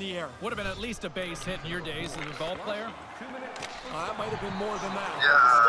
the air. Would have been at least a base hit in your days as a ball player. Uh, that might have been more than that. Yeah.